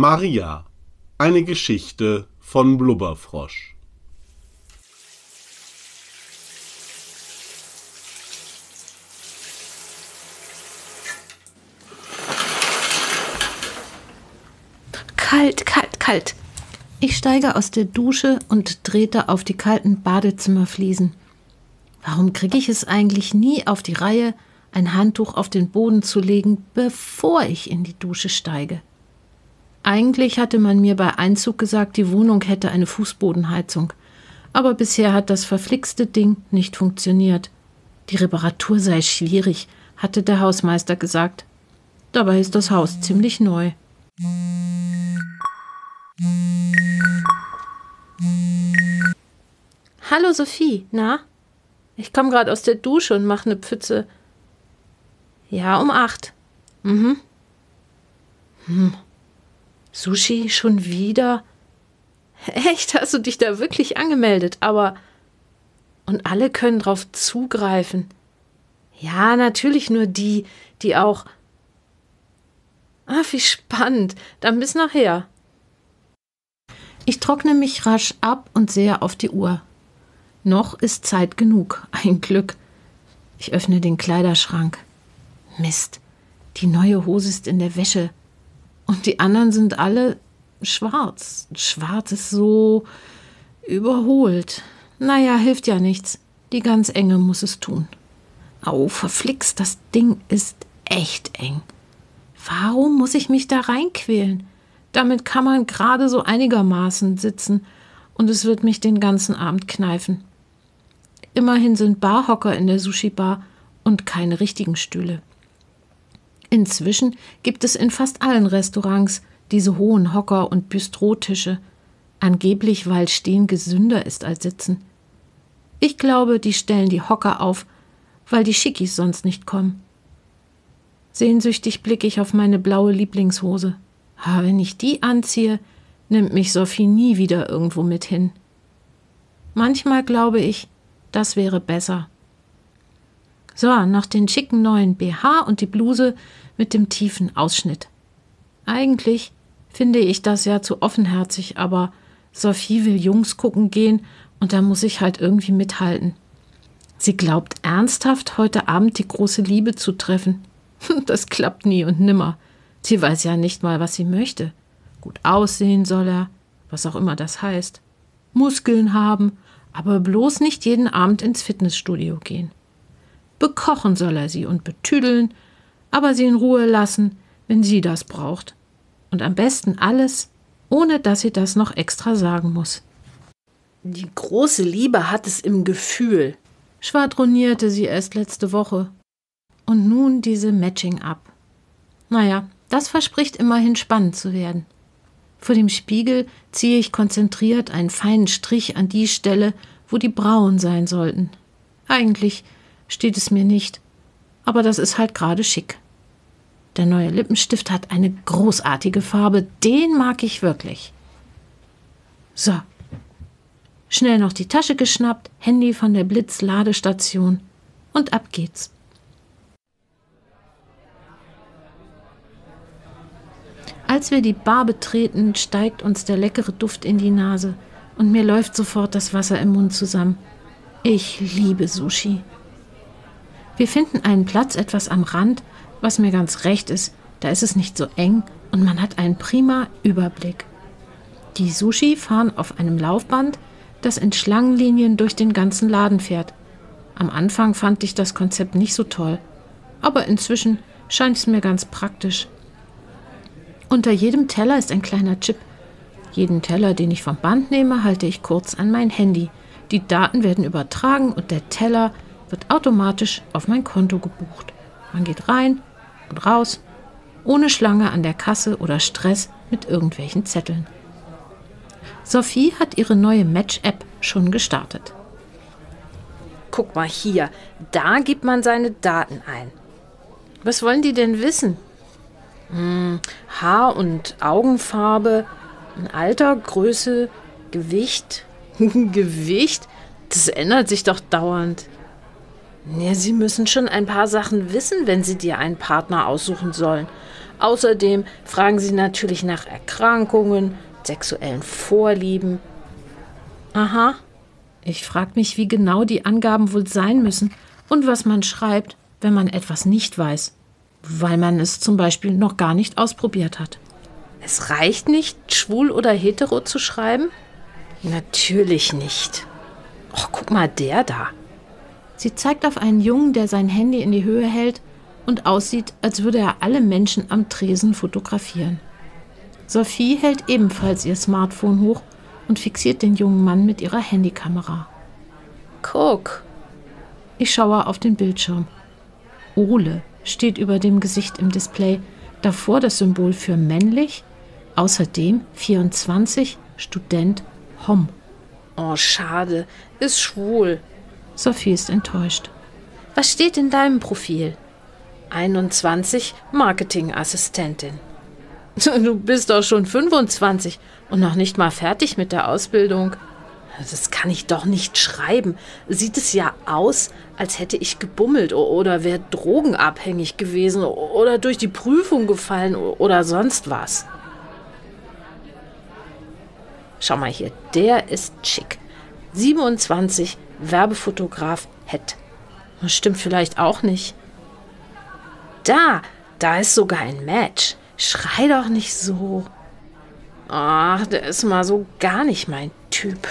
Maria, eine Geschichte von Blubberfrosch. Kalt, kalt, kalt. Ich steige aus der Dusche und trete auf die kalten Badezimmerfliesen. Warum kriege ich es eigentlich nie auf die Reihe, ein Handtuch auf den Boden zu legen, bevor ich in die Dusche steige? Eigentlich hatte man mir bei Einzug gesagt, die Wohnung hätte eine Fußbodenheizung. Aber bisher hat das verflixte Ding nicht funktioniert. Die Reparatur sei schwierig, hatte der Hausmeister gesagt. Dabei ist das Haus ziemlich neu. Hallo Sophie, na? Ich komme gerade aus der Dusche und mache eine Pfütze. Ja, um acht. Mhm. Hm. Sushi schon wieder? Echt, hast du dich da wirklich angemeldet? Aber. Und alle können drauf zugreifen. Ja, natürlich nur die, die auch. Ah, wie spannend. Dann bis nachher. Ich trockne mich rasch ab und sehe auf die Uhr. Noch ist Zeit genug. Ein Glück. Ich öffne den Kleiderschrank. Mist. Die neue Hose ist in der Wäsche. Und die anderen sind alle schwarz. Schwarz ist so überholt. Naja, hilft ja nichts. Die ganz enge muss es tun. Au, verflixt, das Ding ist echt eng. Warum muss ich mich da reinquälen? Damit kann man gerade so einigermaßen sitzen und es wird mich den ganzen Abend kneifen. Immerhin sind Barhocker in der Sushi-Bar und keine richtigen Stühle. Inzwischen gibt es in fast allen Restaurants diese hohen Hocker und Bistrotische, angeblich weil Stehen gesünder ist als Sitzen. Ich glaube, die stellen die Hocker auf, weil die Schickis sonst nicht kommen. Sehnsüchtig blicke ich auf meine blaue Lieblingshose. Aber wenn ich die anziehe, nimmt mich Sophie nie wieder irgendwo mit hin. Manchmal glaube ich, das wäre besser. So, noch den schicken neuen BH und die Bluse mit dem tiefen Ausschnitt. Eigentlich finde ich das ja zu offenherzig, aber Sophie will Jungs gucken gehen und da muss ich halt irgendwie mithalten. Sie glaubt ernsthaft, heute Abend die große Liebe zu treffen. Das klappt nie und nimmer. Sie weiß ja nicht mal, was sie möchte. Gut aussehen soll er, was auch immer das heißt. Muskeln haben, aber bloß nicht jeden Abend ins Fitnessstudio gehen. Bekochen soll er sie und betüdeln, aber sie in Ruhe lassen, wenn sie das braucht. Und am besten alles, ohne dass sie das noch extra sagen muss. Die große Liebe hat es im Gefühl, schwadronierte sie erst letzte Woche. Und nun diese Matching-up. Naja, das verspricht immerhin spannend zu werden. Vor dem Spiegel ziehe ich konzentriert einen feinen Strich an die Stelle, wo die Brauen sein sollten. Eigentlich steht es mir nicht. Aber das ist halt gerade schick. Der neue Lippenstift hat eine großartige Farbe, den mag ich wirklich. So. Schnell noch die Tasche geschnappt, Handy von der Blitzladestation und ab geht's. Als wir die Bar betreten, steigt uns der leckere Duft in die Nase und mir läuft sofort das Wasser im Mund zusammen. Ich liebe Sushi. Wir finden einen Platz etwas am Rand, was mir ganz recht ist. Da ist es nicht so eng und man hat einen prima Überblick. Die Sushi fahren auf einem Laufband, das in Schlangenlinien durch den ganzen Laden fährt. Am Anfang fand ich das Konzept nicht so toll, aber inzwischen scheint es mir ganz praktisch. Unter jedem Teller ist ein kleiner Chip. Jeden Teller, den ich vom Band nehme, halte ich kurz an mein Handy. Die Daten werden übertragen und der Teller wird automatisch auf mein Konto gebucht. Man geht rein und raus, ohne Schlange an der Kasse oder Stress mit irgendwelchen Zetteln. Sophie hat ihre neue Match-App schon gestartet. Guck mal hier, da gibt man seine Daten ein. Was wollen die denn wissen? Hm, Haar- und Augenfarbe, Alter, Größe, Gewicht. Gewicht? Das ändert sich doch dauernd. Ja, sie müssen schon ein paar Sachen wissen, wenn sie dir einen Partner aussuchen sollen. Außerdem fragen sie natürlich nach Erkrankungen, sexuellen Vorlieben. Aha. Ich frage mich, wie genau die Angaben wohl sein müssen und was man schreibt, wenn man etwas nicht weiß, weil man es zum Beispiel noch gar nicht ausprobiert hat. Es reicht nicht, schwul oder hetero zu schreiben? Natürlich nicht. Oh, guck mal, der da. Sie zeigt auf einen Jungen, der sein Handy in die Höhe hält und aussieht, als würde er alle Menschen am Tresen fotografieren. Sophie hält ebenfalls ihr Smartphone hoch und fixiert den jungen Mann mit ihrer Handykamera. Guck. Ich schaue auf den Bildschirm. Ole steht über dem Gesicht im Display, davor das Symbol für männlich, außerdem 24, Student, Hom. Oh, schade, ist schwul. Sophie ist enttäuscht. Was steht in deinem Profil? 21 Marketingassistentin. Du bist doch schon 25 und noch nicht mal fertig mit der Ausbildung. Das kann ich doch nicht schreiben. Sieht es ja aus, als hätte ich gebummelt oder wäre drogenabhängig gewesen oder durch die Prüfung gefallen oder sonst was. Schau mal hier, der ist schick. 27 Werbefotograf Het. Das stimmt vielleicht auch nicht. Da, da ist sogar ein Match. Schrei doch nicht so. Ach, der ist mal so gar nicht mein Typ.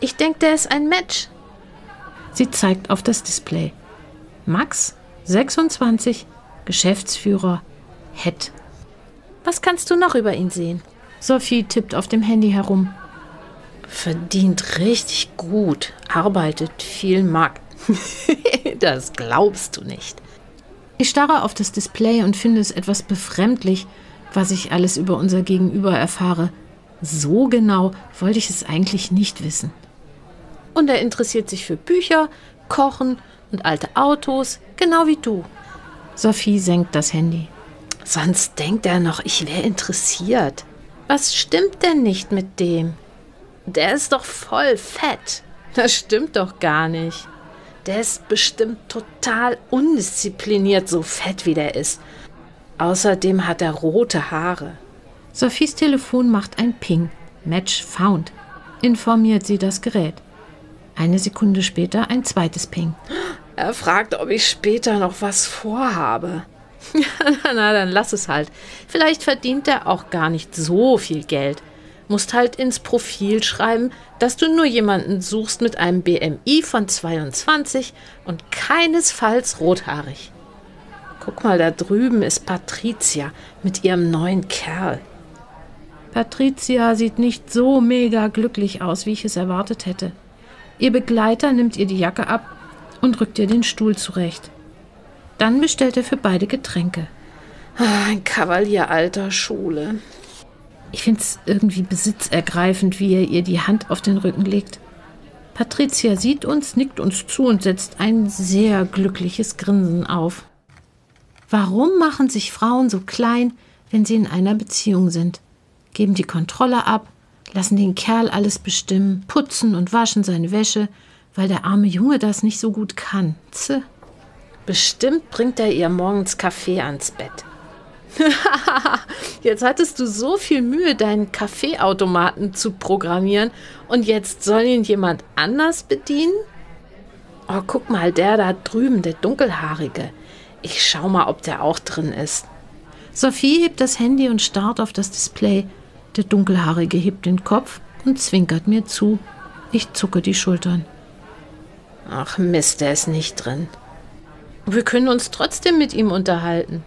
Ich denke, der ist ein Match. Sie zeigt auf das Display. Max, 26, Geschäftsführer, Het. Was kannst du noch über ihn sehen? Sophie tippt auf dem Handy herum. Verdient richtig gut, arbeitet viel Markt. das glaubst du nicht. Ich starre auf das Display und finde es etwas befremdlich, was ich alles über unser Gegenüber erfahre. So genau wollte ich es eigentlich nicht wissen. Und er interessiert sich für Bücher, Kochen und alte Autos, genau wie du. Sophie senkt das Handy. Sonst denkt er noch, ich wäre interessiert. Was stimmt denn nicht mit dem? Der ist doch voll fett. Das stimmt doch gar nicht. Der ist bestimmt total undiszipliniert, so fett wie der ist. Außerdem hat er rote Haare. Sophies Telefon macht ein Ping. Match found. Informiert sie das Gerät. Eine Sekunde später ein zweites Ping. Er fragt, ob ich später noch was vorhabe. na, dann lass es halt. Vielleicht verdient er auch gar nicht so viel Geld. Musst halt ins Profil schreiben, dass du nur jemanden suchst mit einem BMI von 22 und keinesfalls rothaarig. Guck mal, da drüben ist Patricia mit ihrem neuen Kerl. Patricia sieht nicht so mega glücklich aus, wie ich es erwartet hätte. Ihr Begleiter nimmt ihr die Jacke ab und rückt ihr den Stuhl zurecht. Dann bestellt er für beide Getränke. Ah, ein Kavalier alter Schule. Ich finde es irgendwie besitzergreifend, wie er ihr die Hand auf den Rücken legt. Patricia sieht uns, nickt uns zu und setzt ein sehr glückliches Grinsen auf. Warum machen sich Frauen so klein, wenn sie in einer Beziehung sind? Geben die Kontrolle ab, lassen den Kerl alles bestimmen, putzen und waschen seine Wäsche, weil der arme Junge das nicht so gut kann. Zäh. Bestimmt bringt er ihr morgens Kaffee ans Bett. jetzt hattest du so viel Mühe, deinen Kaffeeautomaten zu programmieren und jetzt soll ihn jemand anders bedienen? Oh, guck mal, der da drüben, der dunkelhaarige. Ich schau mal, ob der auch drin ist. Sophie hebt das Handy und starrt auf das Display. Der dunkelhaarige hebt den Kopf und zwinkert mir zu. Ich zucke die Schultern. Ach Mist, der ist nicht drin. Wir können uns trotzdem mit ihm unterhalten.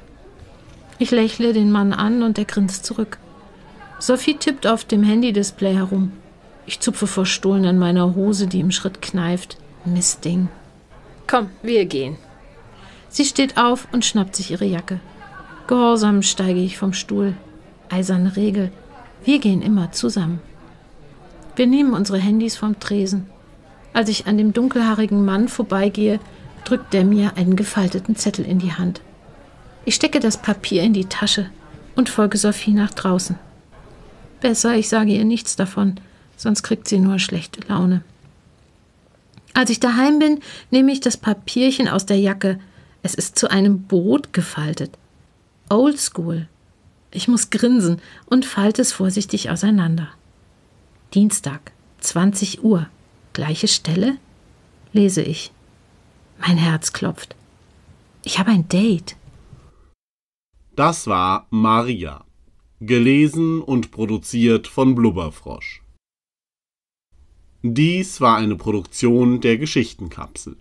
Ich lächle den Mann an und er grinst zurück. Sophie tippt auf dem Handy-Display herum. Ich zupfe verstohlen an meiner Hose, die im Schritt kneift. Mistding. Komm, wir gehen. Sie steht auf und schnappt sich ihre Jacke. Gehorsam steige ich vom Stuhl. Eiserne Regel. Wir gehen immer zusammen. Wir nehmen unsere Handys vom Tresen. Als ich an dem dunkelhaarigen Mann vorbeigehe, drückt er mir einen gefalteten Zettel in die Hand. Ich stecke das Papier in die Tasche und folge Sophie nach draußen. Besser, ich sage ihr nichts davon, sonst kriegt sie nur schlechte Laune. Als ich daheim bin, nehme ich das Papierchen aus der Jacke. Es ist zu einem Boot gefaltet. Oldschool. Ich muss grinsen und falte es vorsichtig auseinander. Dienstag, 20 Uhr. Gleiche Stelle? Lese ich. Mein Herz klopft. Ich habe ein Date. Das war Maria. Gelesen und produziert von Blubberfrosch. Dies war eine Produktion der Geschichtenkapsel.